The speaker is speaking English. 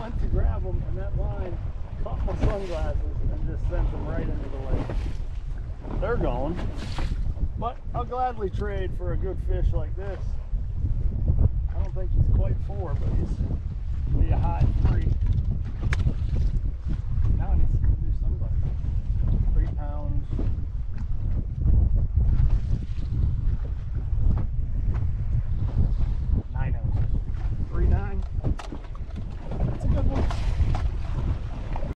went to grab them and that line caught my sunglasses and just sent them right into the lake. They're gone. But I'll gladly trade for a good fish like this. I don't think he's quite four, but he's